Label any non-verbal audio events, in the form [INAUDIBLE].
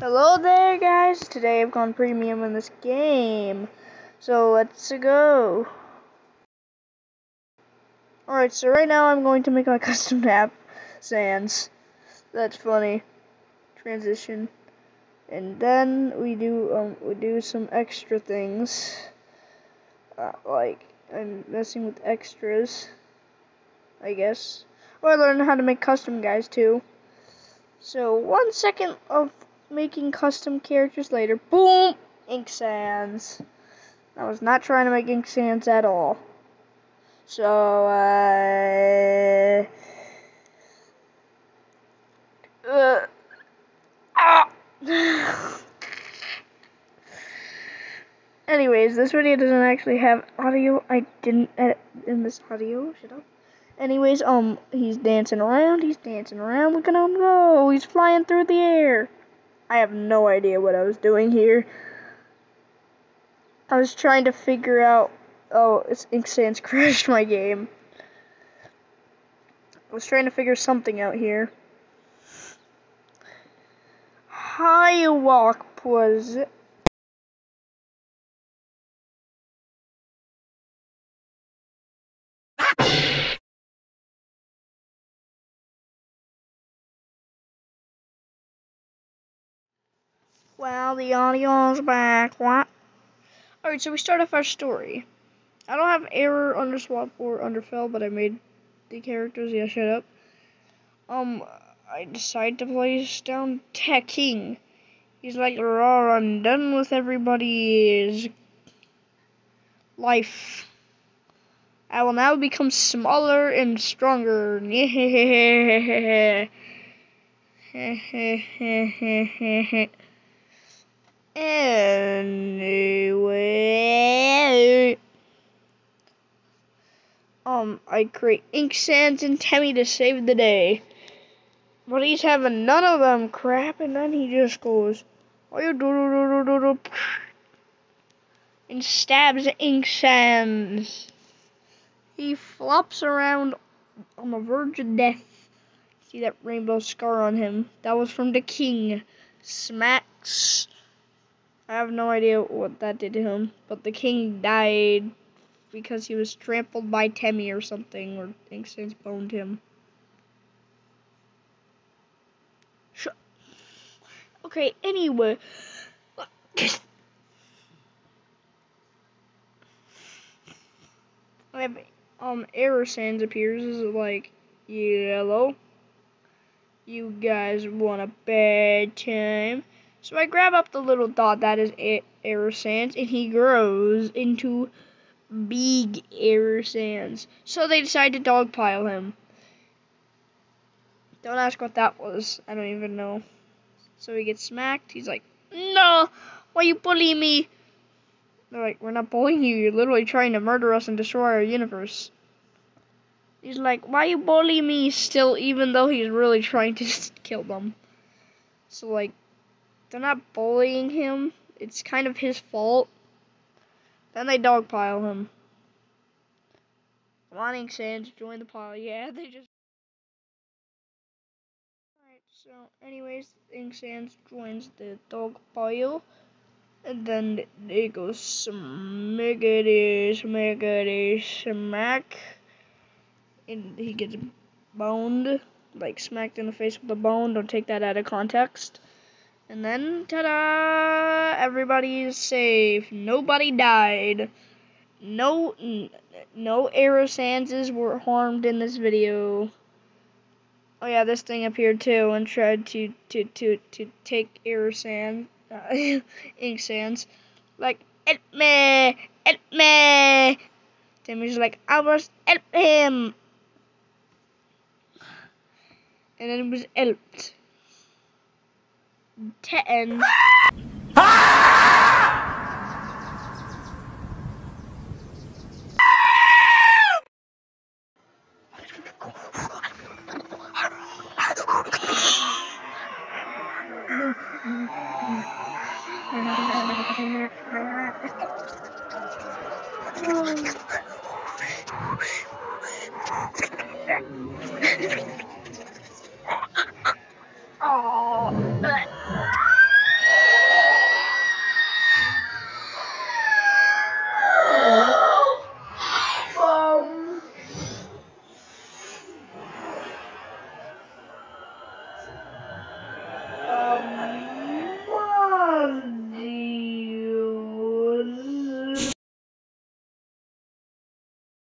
Hello there, guys. Today I've gone premium in this game. So let's go. Alright, so right now I'm going to make my [LAUGHS] custom map, Sans. That's funny. Transition. And then we do um we do some extra things. Uh, like I'm messing with extras. I guess. Or I learned how to make custom guys too. So one second of making custom characters later. Boom! Ink Sans. I was not trying to make Ink Sans at all. So, uh... uh ah! [LAUGHS] Anyways, this video doesn't actually have audio. I didn't edit in this audio. Shut up. Anyways, um, he's dancing around. He's dancing around. Look at him go. He's flying through the air. I have no idea what I was doing here. I was trying to figure out. Oh, it's Ink Sans [LAUGHS] crashed my game. I was trying to figure something out here. High walk was Well, the audio's back. What? Alright, so we start off our story. I don't have error, underswap, or underfell, but I made the characters. Yeah, shut up. Um, I decide to place down Tech King. He's like, raw, I'm done with everybody's life. I will now become smaller and stronger. [LAUGHS] Anyway, um, I create Ink Sans and Temmie to save the day. But he's having none of them crap, and then he just goes, oh, you do do do do do and stabs Ink Sans. He flops around on the verge of death. See that rainbow scar on him? That was from the king. Smacks I have no idea what that did to him, but the king died because he was trampled by Temmie or something, or Ink Sans boned him. Sure. Okay, anyway. [COUGHS] I have, um, Error Sans appears as like, yellow. You guys want a bad time? So I grab up the little dot that is Error Sans, and he grows into big Error Sans. So they decide to dogpile him. Don't ask what that was. I don't even know. So he gets smacked. He's like, No! Why you bullying me? They're like, We're not bullying you. You're literally trying to murder us and destroy our universe. He's like, Why you bullying me still, even though he's really trying to [LAUGHS] kill them? So, like, they're not bullying him. It's kind of his fault. Then they dogpile him. Ink Sans, join the pile. Yeah, [LAUGHS] they just. Alright, so, anyways, Ink Sans joins the dog pile. And then they go smiggity, smiggity, smack. And he gets boned, like smacked in the face with a bone. Don't take that out of context. And then, ta-da! Everybody's safe. Nobody died. No, no Error Sanses were harmed in this video. Oh yeah, this thing appeared too and tried to to to to take Sans, uh, [LAUGHS] Ink Sans, like help me, help me. Temmie's like I must help him, and then it was helped ten. oh.